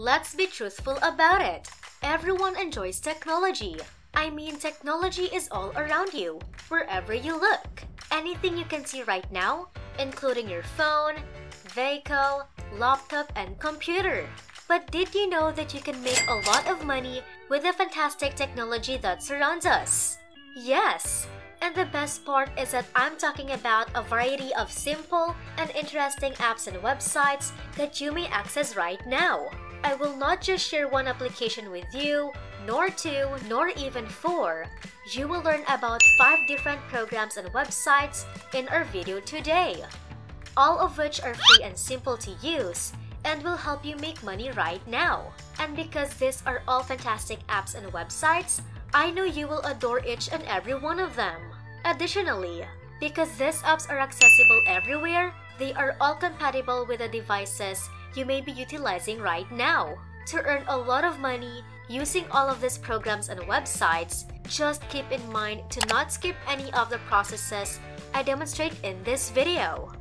Let's be truthful about it. Everyone enjoys technology. I mean, technology is all around you, wherever you look. Anything you can see right now, including your phone, vehicle, laptop, and computer. But did you know that you can make a lot of money with the fantastic technology that surrounds us? Yes! And the best part is that I'm talking about a variety of simple and interesting apps and websites that you may access right now. I will not just share one application with you, nor two, nor even four. You will learn about five different programs and websites in our video today. All of which are free and simple to use and will help you make money right now. And because these are all fantastic apps and websites, I know you will adore each and every one of them. Additionally, because these apps are accessible everywhere, they are all compatible with the devices you may be utilizing right now. To earn a lot of money using all of these programs and websites, just keep in mind to not skip any of the processes I demonstrate in this video.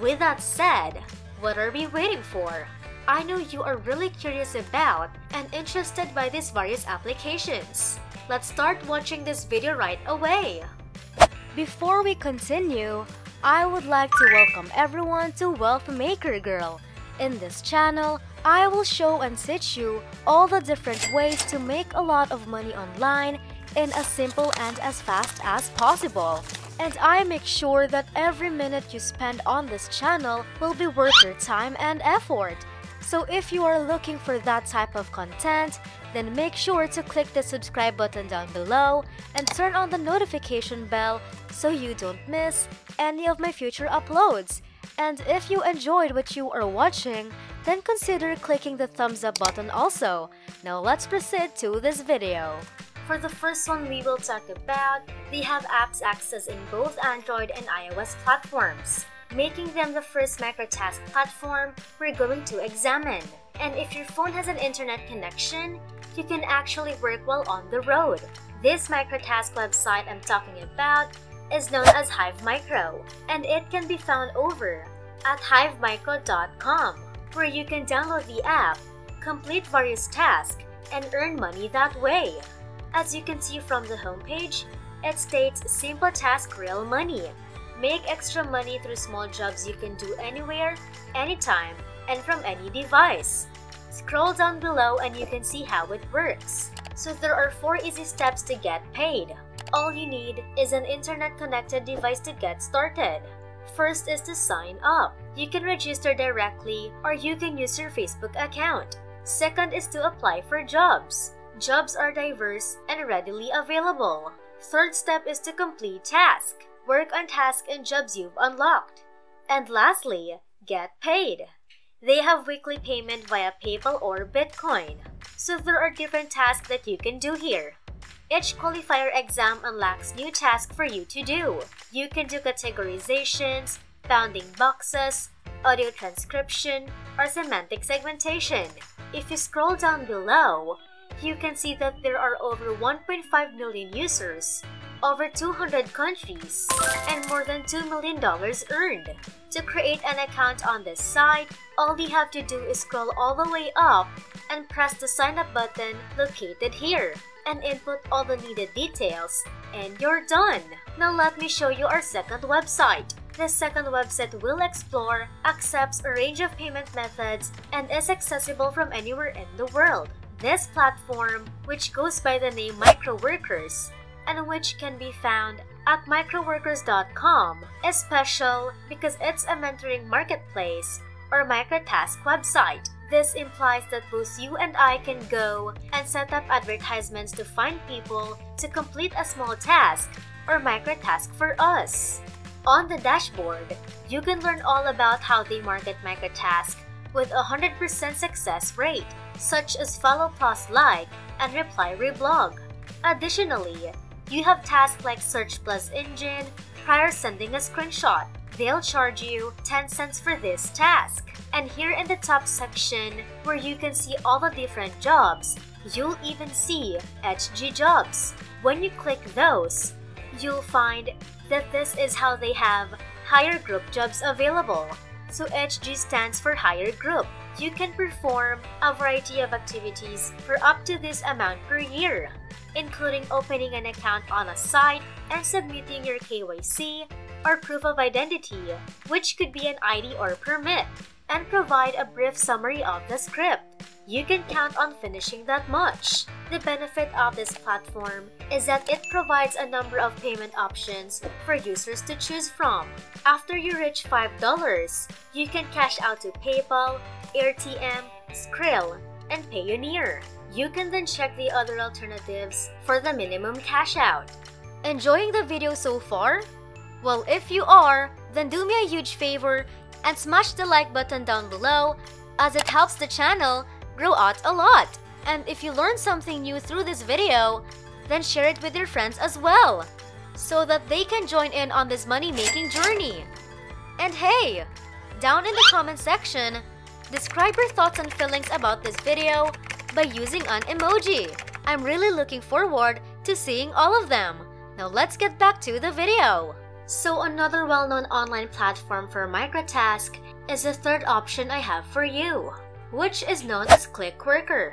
With that said, what are we waiting for? I know you are really curious about and interested by these various applications. Let's start watching this video right away. Before we continue, I would like to welcome everyone to Wealth Maker Girl. In this channel, I will show and teach you all the different ways to make a lot of money online in as simple and as fast as possible. And I make sure that every minute you spend on this channel will be worth your time and effort. So if you are looking for that type of content, then make sure to click the subscribe button down below and turn on the notification bell so you don't miss any of my future uploads. And if you enjoyed what you are watching, then consider clicking the thumbs up button also. Now let's proceed to this video. For the first one we will talk about, they have apps access in both Android and iOS platforms, making them the first microtask platform we're going to examine. And if your phone has an internet connection, you can actually work while on the road. This microtask website I'm talking about is known as Hive Micro, and it can be found over at hivemicro.com, where you can download the app, complete various tasks, and earn money that way. As you can see from the homepage, it states simple task real money. Make extra money through small jobs you can do anywhere, anytime, and from any device. Scroll down below and you can see how it works. So there are 4 easy steps to get paid. All you need is an internet-connected device to get started. First is to sign up. You can register directly or you can use your Facebook account. Second is to apply for jobs. Jobs are diverse and readily available. Third step is to complete task. Work on tasks and jobs you've unlocked. And lastly, get paid. They have weekly payment via PayPal or Bitcoin. So there are different tasks that you can do here. Each qualifier exam unlocks new tasks for you to do. You can do categorizations, bounding boxes, audio transcription, or semantic segmentation. If you scroll down below, you can see that there are over 1.5 million users, over 200 countries, and more than $2 million earned. To create an account on this site, all you have to do is scroll all the way up and press the sign up button located here and input all the needed details and you're done! Now let me show you our second website. The second website will explore, accepts a range of payment methods, and is accessible from anywhere in the world. This platform, which goes by the name Microworkers, and which can be found at microworkers.com, is special because it's a mentoring marketplace or microtask website. This implies that both you and I can go and set up advertisements to find people to complete a small task or microtask for us. On the dashboard, you can learn all about how they market microtask with a 100% success rate, such as follow plus like and reply reblog. Additionally, you have tasks like search plus engine prior sending a screenshot. They'll charge you 10 cents for this task. And here in the top section, where you can see all the different jobs, you'll even see HG jobs. When you click those, you'll find that this is how they have Hire Group jobs available. So HG stands for Hire Group. You can perform a variety of activities for up to this amount per year, including opening an account on a site and submitting your KYC or proof of identity, which could be an ID or permit, and provide a brief summary of the script. You can count on finishing that much. The benefit of this platform is that it provides a number of payment options for users to choose from. After you reach $5, you can cash out to PayPal, AirTM, Skrill, and Payoneer. You can then check the other alternatives for the minimum cash out. Enjoying the video so far? Well, if you are, then do me a huge favor and smash the like button down below as it helps the channel grow out a lot. And if you learned something new through this video, then share it with your friends as well, so that they can join in on this money-making journey. And hey, down in the comment section, describe your thoughts and feelings about this video by using an emoji. I'm really looking forward to seeing all of them. Now let's get back to the video. So another well-known online platform for microtask is the third option I have for you, which is known as ClickWorker,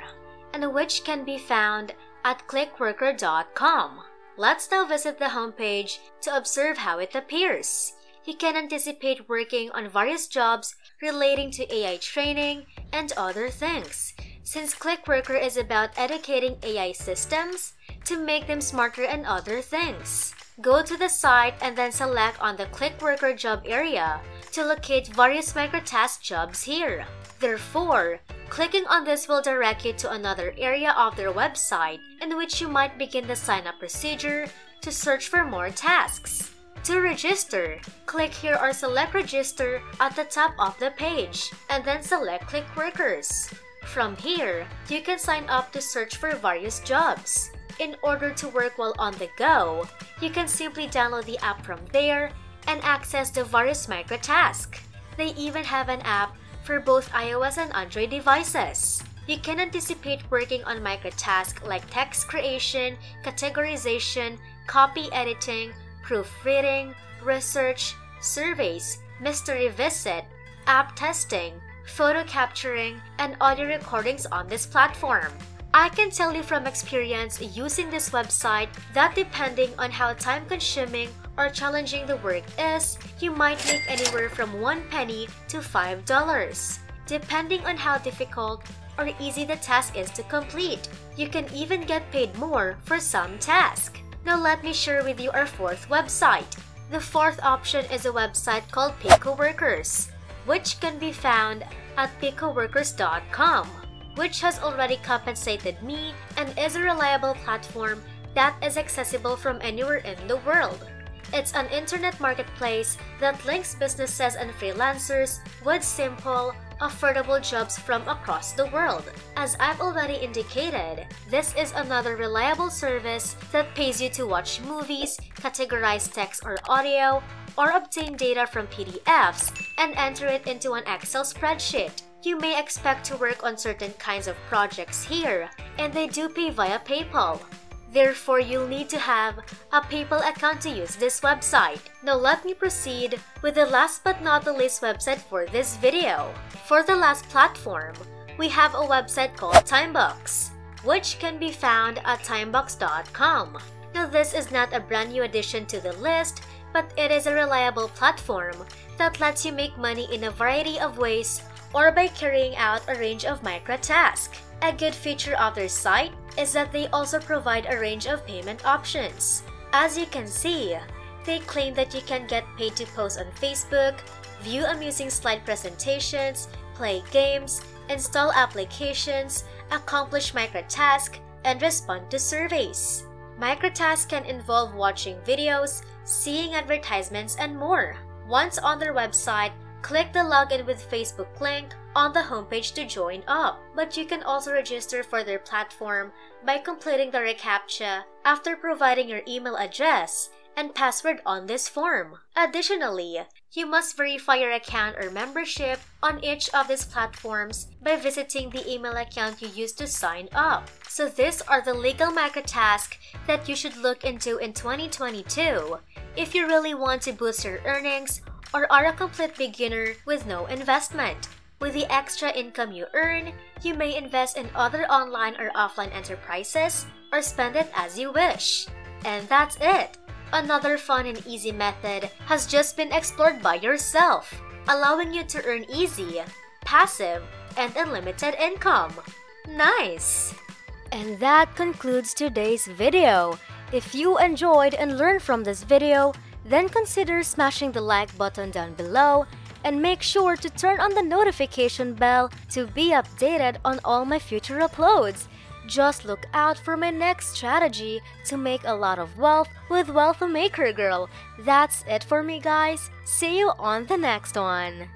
and which can be found at clickworker.com. Let's now visit the homepage to observe how it appears. You can anticipate working on various jobs relating to AI training and other things, since ClickWorker is about educating AI systems to make them smarter and other things. Go to the site and then select on the ClickWorker job area to locate various microtask jobs here. Therefore, clicking on this will direct you to another area of their website in which you might begin the sign-up procedure to search for more tasks. To register, click here or select register at the top of the page and then select ClickWorkers. From here, you can sign up to search for various jobs. In order to work while on the go, you can simply download the app from there and access the various microtasks. They even have an app for both iOS and Android devices. You can anticipate working on microtasks like text creation, categorization, copy editing, proofreading, research, surveys, mystery visit, app testing, photo capturing, and audio recordings on this platform. I can tell you from experience using this website that depending on how time-consuming or challenging the work is, you might make anywhere from 1 penny to $5. Depending on how difficult or easy the task is to complete, you can even get paid more for some task. Now let me share with you our fourth website. The fourth option is a website called PicoWorkers, which can be found at picoworkers.com which has already compensated me and is a reliable platform that is accessible from anywhere in the world. It's an internet marketplace that links businesses and freelancers with simple, affordable jobs from across the world. As I've already indicated, this is another reliable service that pays you to watch movies, categorize text or audio, or obtain data from PDFs and enter it into an Excel spreadsheet you may expect to work on certain kinds of projects here, and they do pay via PayPal. Therefore, you'll need to have a PayPal account to use this website. Now let me proceed with the last but not the least website for this video. For the last platform, we have a website called TimeBucks, which can be found at timebucks.com. Now this is not a brand new addition to the list, but it is a reliable platform that lets you make money in a variety of ways or by carrying out a range of micro tasks. A good feature of their site is that they also provide a range of payment options. As you can see, they claim that you can get paid to post on Facebook, view amusing slide presentations, play games, install applications, accomplish microtasks, and respond to surveys. Microtasks can involve watching videos, seeing advertisements, and more. Once on their website, Click the login with Facebook link on the homepage to join up. But you can also register for their platform by completing the reCAPTCHA after providing your email address and password on this form. Additionally, you must verify your account or membership on each of these platforms by visiting the email account you used to sign up. So these are the legal microtasks that you should look into in 2022 if you really want to boost your earnings or are a complete beginner with no investment. With the extra income you earn, you may invest in other online or offline enterprises or spend it as you wish. And that's it! Another fun and easy method has just been explored by yourself, allowing you to earn easy, passive, and unlimited income. Nice! And that concludes today's video. If you enjoyed and learned from this video, then consider smashing the like button down below and make sure to turn on the notification bell to be updated on all my future uploads. Just look out for my next strategy to make a lot of wealth with Wealth Maker Girl. That's it for me guys. See you on the next one.